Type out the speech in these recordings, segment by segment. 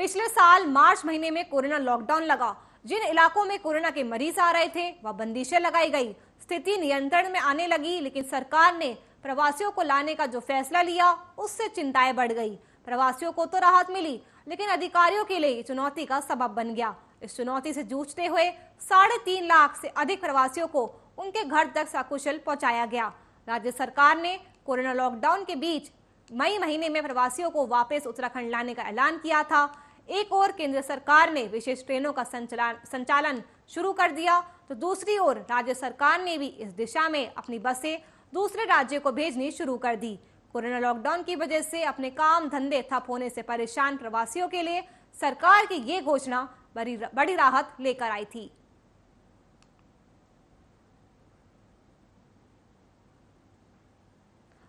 पिछले साल मार्च महीने में कोरोना लॉकडाउन लगा। जिन इलाकों में कोरोना के मरीज़ आ रहे थे, वह बंदिशें लगाई गई। स्थिति नियंत्रण में आने लगी, लेकिन सरकार ने प्रवासियों को लाने का जो फैसला लिया, उससे चिंताएँ बढ़ गई। प्रवासियों को तो राहत मिली, लेकिन अधिकारियों के लिए चुनौती का सबब बन गया। इस चुनौती से जूझते हुए साढ़े तीन लाख से अधिक प्रवासियों को उनके घर तक सकुशल पहुँचाया गया। राज्य सरकार ने कोरोना लॉकडाउन के बीच मई महीने में प्रवासियों को वापस उत्तराखंड लाने का ऐलान किया था। एक ओर केंद्र सरकार ने विशेष ट्रेनों का संचालन शुरू कर दिया तो दूसरी ओर राज्य सरकार ने भी इस दिशा में अपनी बसें दूसरे राज्य को भेजनी शुरू कर दी। कोरोना लॉकडाउन की वजह से अपने काम धंधे ठप होने से परेशान प्रवासियों के लिए सरकार की ये घोषणा बड़ी राहत लेकर आई थी।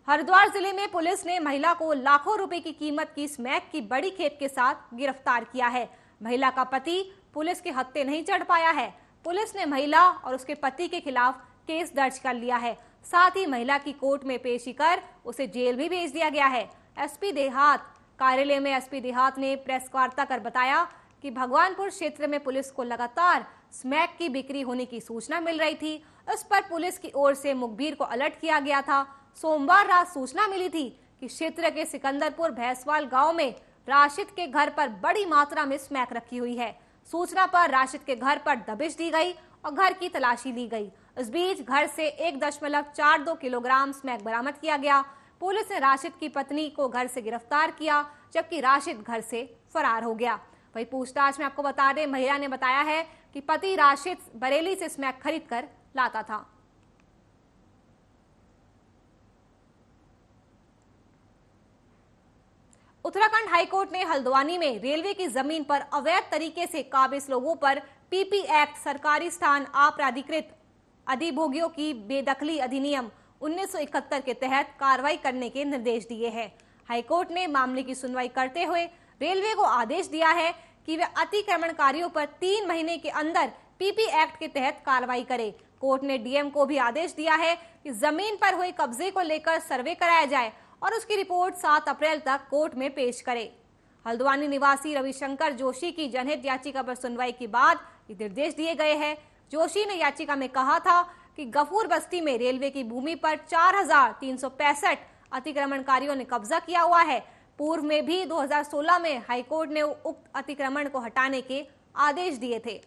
हरिद्वार ज़िले में पुलिस ने महिला को लाखों रुपए की कीमत की स्मैक की बड़ी खेप के साथ गिरफ़्तार किया है। महिला का पति पुलिस के हत्ते नहीं चढ़ पाया है। पुलिस ने महिला और उसके पति के खिलाफ केस दर्ज कर लिया है। साथ ही महिला की कोर्ट में पेशी कर उसे जेल भी भेज दिया गया है। एसपी देहात कार्यालय में एसपी देहात ने प्रेस वार्ता कर बताया कि भगवानपुर क्षेत्र में पुलिस को लगातार स्मैक की बिक्री होने की सूचना मिल रही थी। इस पर पुलिस की ओर से मुखबिर को अलर्ट किया गया था। सोमवार रात सूचना मिली थी कि क्षेत्र के सिकंदरपुर भैंसवाल गाँव में राशिद के घर पर बड़ी मात्रा में स्मैक रखी हुई है। सूचना पर राशिद के घर पर दबिश दी गई और घर की तलाशी ली गई। इस बीच घर से एक दशमलव चार दो किलोग्राम स्मैक बरामद किया गया। पुलिस ने राशिद की पत्नी को घर से गिरफ़्तार किया, जबकि राशिद घर से फरार हो गया। वही पूछताछ में आपको बता दें, महिला ने बताया है कि पति राशिद बरेली से स्मैक खरीद कर लाता था। उत्तराखंड हाईकोर्ट ने हल्द्वानी में रेलवे की ज़मीन पर अवैध तरीके से काबिज लोगों पर पीपी एक्ट सरकारी स्थान अपराधिकृत अधिभोगियों की बेदखली अधिनियम 1971 के तहत कार्रवाई करने के निर्देश दिए हैं। हाईकोर्ट ने मामले की सुनवाई करते हुए रेलवे को आदेश दिया है कि वे अतिक्रमणकारियों पर तीन महीने के अंदर पीपी एक्ट के तहत कार्रवाई करे। कोर्ट ने डीएम को भी आदेश दिया है कि ज़मीन पर हुए कब्जे को लेकर सर्वे कराया जाए और उसकी रिपोर्ट 7 अप्रैल तक कोर्ट में पेश करे। हल्द्वानी निवासी रविशंकर जोशी की जनहित याचिका पर सुनवाई के बाद ये निर्देश दिए गए हैं। जोशी ने याचिका में कहा था कि गफूर बस्ती में रेलवे की भूमि पर चार अतिक्रमणकारियों ने कब्जा किया हुआ है। पूर्व में भी 2016 में हाईकोर्ट ने उक्त अतिक्रमण को हटाने के आदेश दिए थे।